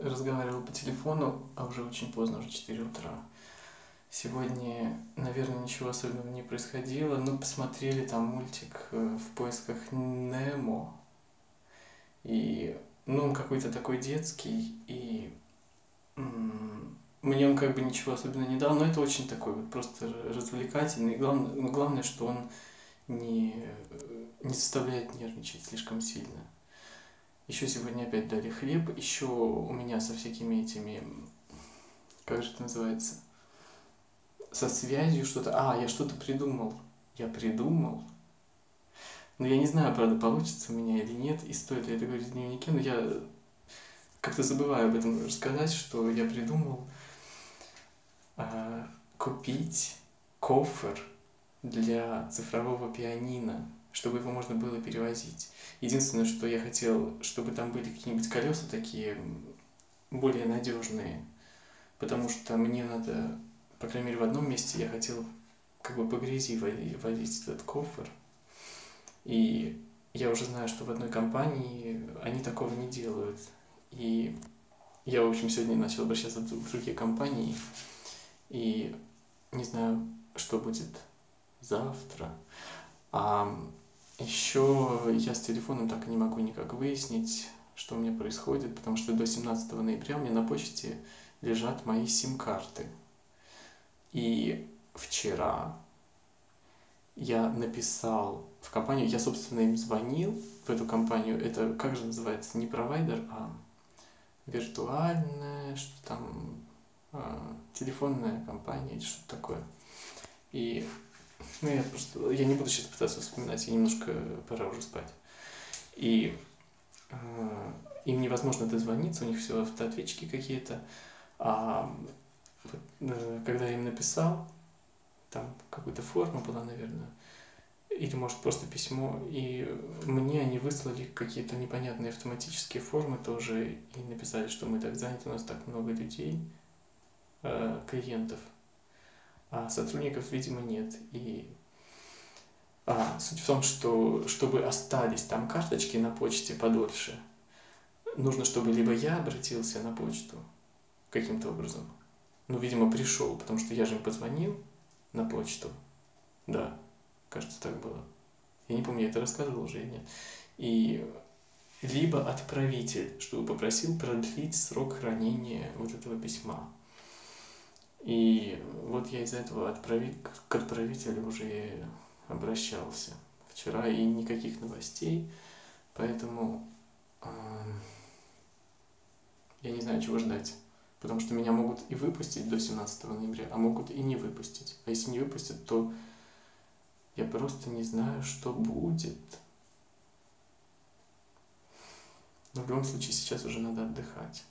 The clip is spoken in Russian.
разговаривал по телефону, а уже очень поздно, уже 4 утра. Сегодня, наверное, ничего особенного не происходило. Ну, посмотрели там мультик э, в поисках Немо. И, ну, он какой-то такой детский, и мне он как бы ничего особенного не дал, но это очень такой вот просто развлекательный. Главное, ну, главное, что он не, не заставляет нервничать слишком сильно. Еще сегодня опять дали хлеб. Еще у меня со всякими этими, как же это называется, со связью что-то. А, я что-то придумал. Я придумал. Но я не знаю, правда, получится у меня или нет, и стоит ли это говорить в дневнике, но я как-то забываю об этом рассказать, что я придумал э, купить кофр для цифрового пианино чтобы его можно было перевозить. Единственное, что я хотел, чтобы там были какие-нибудь колеса такие более надежные, потому что мне надо, по крайней мере, в одном месте я хотел как бы по грязи возить этот кофр. И я уже знаю, что в одной компании они такого не делают. И я, в общем, сегодня начал обращаться в другие компании. И не знаю, что будет завтра. А еще я с телефоном так и не могу никак выяснить, что у меня происходит, потому что до 17 ноября у меня на почте лежат мои сим-карты. И вчера я написал в компанию, я, собственно, им звонил в эту компанию, это, как же называется, не провайдер, а виртуальная, что там, а, телефонная компания, что-то такое. И ну, я просто, я не буду сейчас пытаться вспоминать, я немножко пора уже спать. И э, им невозможно дозвониться, у них все автоответчики какие-то. А э, когда я им написал, там какая-то форма была, наверное, или, может, просто письмо, и мне они выслали какие-то непонятные автоматические формы тоже, и написали, что мы так заняты, у нас так много людей, э, клиентов, а сотрудников, видимо, нет. И а, суть в том, что чтобы остались там карточки на почте подольше, нужно, чтобы либо я обратился на почту каким-то образом, ну, видимо, пришел, потому что я же им позвонил на почту. Да, кажется, так было. Я не помню, я это рассказывал уже или нет. И либо отправитель, чтобы попросил продлить срок хранения вот этого письма. И вот я из-за этого отправи... к отправителю уже обращался вчера, и никаких новостей, поэтому э, я не знаю, чего ждать. Потому что меня могут и выпустить до 17 ноября, а могут и не выпустить. А если не выпустят, то я просто не знаю, что будет. Но в любом случае сейчас уже надо отдыхать.